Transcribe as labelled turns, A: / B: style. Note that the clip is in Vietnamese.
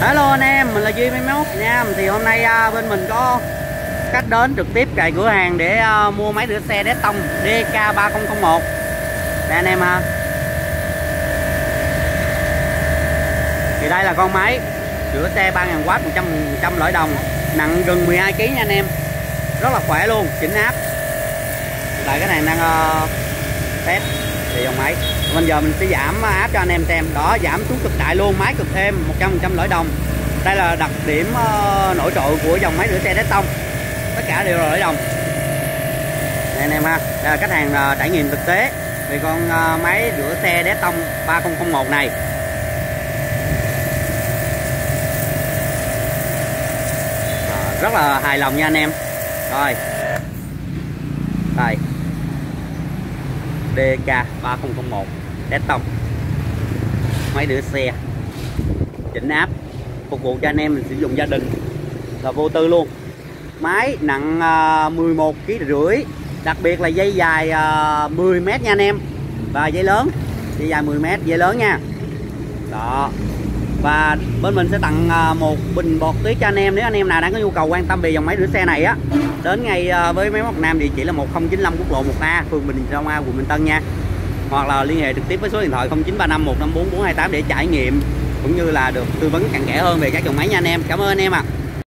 A: Hello anh em, mình là Duy Máy Móc nha. Thì hôm nay à, bên mình có khách đến trực tiếp cài cửa hàng để à, mua máy rửa xe Deston DK3001 Đây anh em ha. Thì đây là con máy rửa xe 3000W 100, 100 lõi đồng Nặng gần 12kg nha anh em. Rất là khỏe luôn, chỉnh áp. Tại cái này đang uh, test thì dòng máy. Bây giờ mình sẽ giảm ờ, áp cho anh em xem. Đó giảm xuống cực đại luôn máy cực thêm 100% lõi đồng. Đây là đặc điểm uh, nổi trội của dòng máy rửa xe Deston tất cả đều là lõi đồng. Đây anh em ha. Đây là khách hàng uh, trải nghiệm thực tế. Về con uh, máy rửa xe Deston 3001 này. À, rất là hài lòng nha anh em. Rồi. Đây DK3001 desktop. Máy rửa xe. Chỉnh áp phục vụ cho anh em mình sử dụng gia đình. Là vô tư luôn. Máy nặng à, 11 kg rưỡi, đặc biệt là dây dài à, 10 mét nha anh em. Và dây lớn. Dây dài 10 mét, dây lớn nha. Đó. Và bên mình sẽ tặng à, một bình bọt tuyết cho anh em. Nếu anh em nào đang có nhu cầu quan tâm về dòng máy rửa xe này á đến ngay ờ, với máy móc Nam địa chỉ là 1095 quốc lộ 1A phường Bình Long A, quận Bình Tân nha hoặc là liên hệ trực tiếp với số điện thoại 0935 154 428 để trải nghiệm, cũng như là được tư vấn cặn kẽ hơn về các dòng máy nha anh em cảm ơn anh em ạ à.